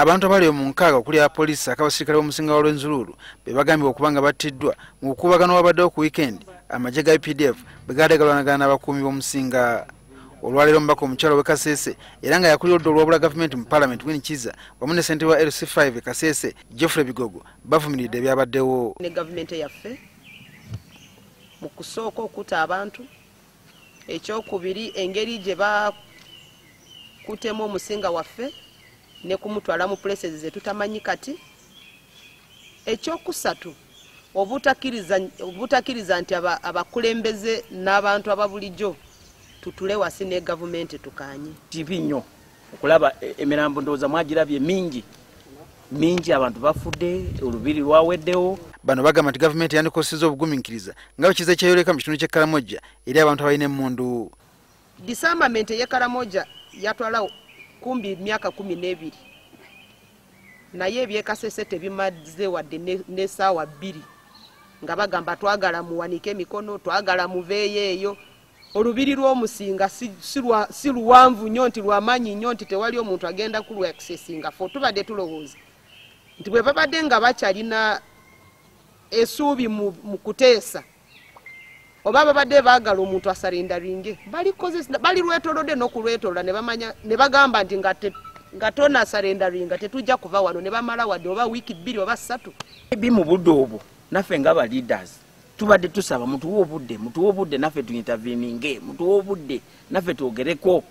abantu abali mu nkaaga okuli abapoliisi akabasirikale b'omusinga wa lwenzululu be bagambibwa okuba nga battiddwa mu bukuubagano wabaddewo ku wiikendi amagye ga updf bwe gaadde galwanagana n'abakuumi b'omusinga olwaleero omubaka omukyalo w'e kaseese era nga yakulira oludda olwabula gavumenti mu paalamenti wini kiza wamu ne ssentebe wa lc5 e kaseese geoffrey bigogo bavumiridde ebyabaddewo. Ne gavumenti yaffe mu kusooka okutta abantu ekyokubiri engeri gye bakutemu omusinga waffe ne kumutwala mu places zetutamanyi kati. Ekyokusatu obutakiriza nti aba- abakulembeze n'abantu ababulijjo tutule wasi ne gavumenti tukanye kibi nnyo okulaba e- emirambo ndowooza mwagirabye mingi. Mingi abantu bafudde olubiri lwaweddewo. Bano bagamba nti gavumenti yandikosezza obugumiikiriza nga bwe kiza kyeyoleka mu kitundu ky'ekkalamojja eri abantu abalina emmundu. Disarmament eyekaramoja yatwala kumbi myaka kumi n'ebiri. Naye ebyekasese tebimaze wadde ne- n'esaawa bbiri. Nga bagamba twagala muwanike emikono twagala muveeyo eyo. Olubiri lw'omusinga si- lwa- luwanvu nnyo nti lwamaanyi nnyo nti tewali omuntu agenda kulwakisesinga fe tubadde tulowooza. Nti bwe babadde nga bakyalina esuubi mu kuteesa oba babadde baagala omuntu balikozesa bali lwetolodde n'okulwetolola ne bagamba nti nga te- nga tonasarendaringa tetujja kuva wano ne bamala wadde oba wiiki bbiri oba ssatu. Ebi mu budde obwo naffe nga ba leaders tubadde tusaba mutuwe obudde mutuwe obudde naffe tuinterveninge mutuwe obudde naffe twogereko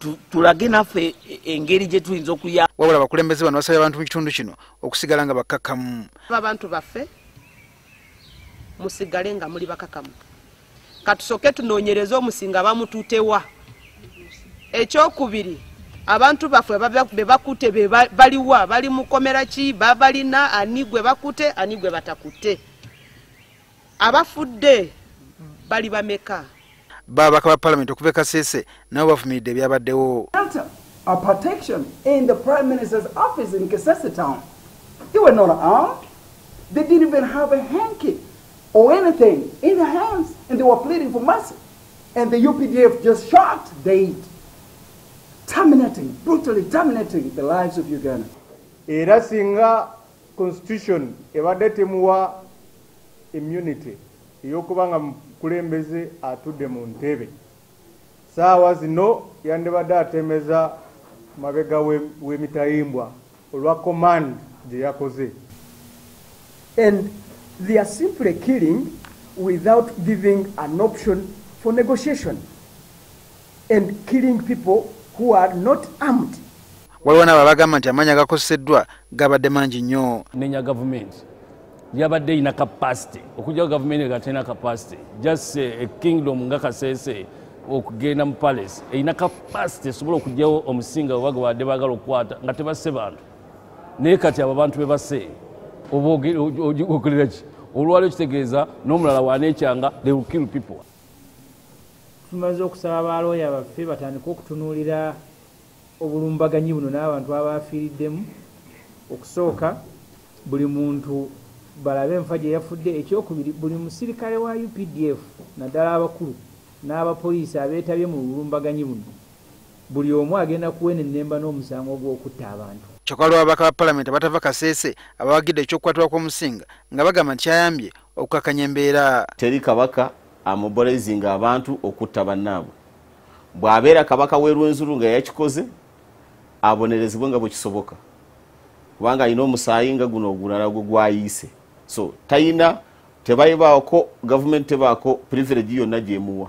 tu- tulage naffe e- engeri gye tuyinza okuya wabula abakulembeze bano basabye abantu mu kitundu kino okusigala nga bakkakkamu. Abantu baffe musigale nga muli bakakamu katusooke tunoonyereze omusinga bamutuutewa ekyokubiri abantu baffe be bakute be ba- baliwa bali mu komera ki? Babalina ani gwe bakute ani gwe batakutte? Abafudde bali bameka? Baabaka ba paalamenti okuva e kaseese nabo bavumiridde ebyabaddewo. Or protection in the Prime Minister's office in Kisese Town. They were not armed. They didn't even have a hanky or anything in their hands, and they were pleading for mercy. And the UPDF just shot, they terminating, brutally terminating the lives of Uganda. era singa constitution ebadde temuwa immunity ey'okuba nga mukulembeze atudde mu ntebe saawa zino yandibadde atemeza mabega we- w'emitayimbwa olwa command gye yakoze and they are simply killing without giving an option for negotiation and killing people who are not armed. waliwo n'abo abagamba nti amaanyi agakozeseddwa gabadde mangi nnyo. Nenya gavumenti yabadde erina kapasite okujjawo gavumenti nga terina kapasite just eh, a kingdom nga kaseese okugenda mu palace. Erina kapasite esobola okugjawo omusinga oba gwe badde baagala okukwata nga tebasse bantu. Naye kati abo bantu be basse oba ogerera ki olwaliwo kitegeeza n'omulala will kill people. Tumaze okusaba abalooya baffe batandike okutunuulira obulumbaganyi buno n'abantu abafiiriddemu okusooka buli muntu balabe enfa gye yafudde ekyokubiri buli musirikale wa updf naddala abakulu n'abapoliisi abeetabye mu bulumbaganyi buno buli omu agenda kuwena ennemba n'omusango gw'okutta abantu kyokka waliwo ababaka ba paalamenti abatava kaseese abawagidde ekyokukwatibwa kw'omusinga nga bagamba nti kyayambye okukakanya embeera. Teri kabaka amobilizinga abantu okutta bannaabwe. Bw'abeera kabaka w'erwenzulu nga yakikoze abonerezebwe nga bwekisoboka kubanga alina omusaayi nga guno ogulala gwe gwayiise so talina tebayibaako gavumenti tebaako privilege yonna gyemuwa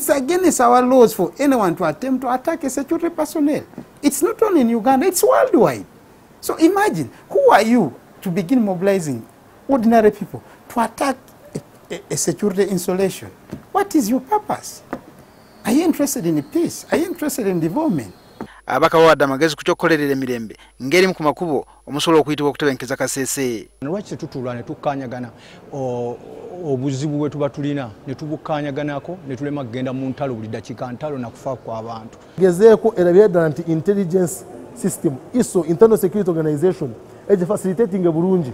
It's against our laws for anyone to attempt to attack a security personnel. It's not only in Uganda, it's worldwide. So imagine, who are you to begin mobilizing ordinary people to attack a, a, a security installation? What is your purpose? Are you interested in peace? Are you interested in development? Ababaka bawadde amagezi ku ky'okukolerera emirembe ng'erimu ku makubo omusobola okuyitibwa okutebenkeza kaseese lwaki tetutuula ne tukanyagana o- obuzibu bwe tuba tulina ne tubukanyaganako ne tulema kugenda mu ntalo buli dakiika ntalo nakufa kw'abantu gezeeko erabye ddala nti intelligence system iso internal security organization egifacilitating bulungi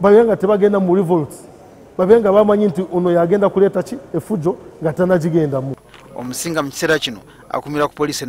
babe nga tebagenda mu revolt babe nga bamanyi nti ono yagenda kuleeta ki? Efujo nga tanagigendamu omusinga mu kiseera kino akumira ku poliisi e